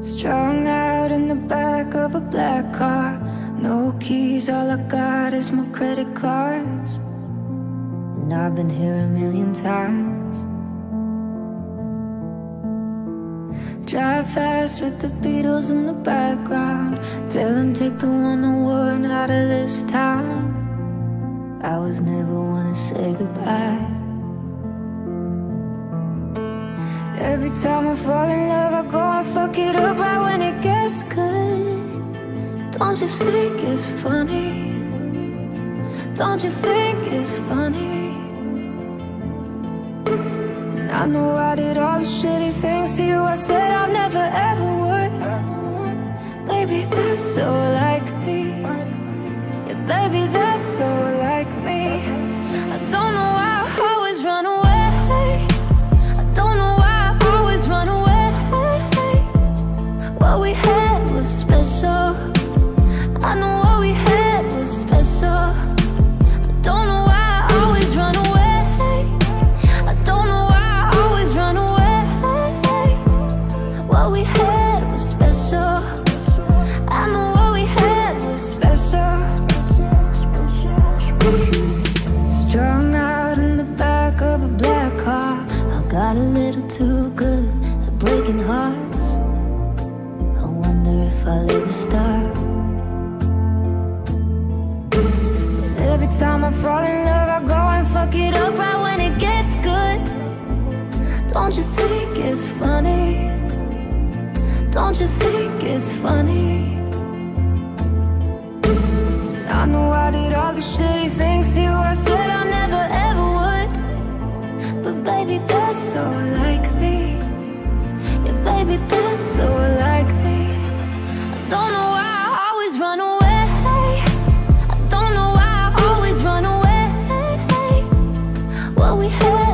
Strung out in the back of a black car. No keys, all I got is my credit cards. And I've been here a million times. Drive fast with the Beatles in the background. Tell them take the 101 out of this town. I was never one to say goodbye. Every time I fall in love, I go and fuck it up right when it gets good. Don't you think it's funny? Don't you think it's funny? And I know I did all the shitty things to you. I said I never Strung out in the back of a black car. I got a little too good at breaking hearts. I wonder if I'll ever start. Every time I fall in love, I go and fuck it up right when it gets good. Don't you think it's funny? Don't you think it's funny? know I did all the shitty things to you I said I never ever would. But baby, that's so like me. Yeah, baby, that's so like me. I don't know why I always run away. I don't know why I always run away. What we had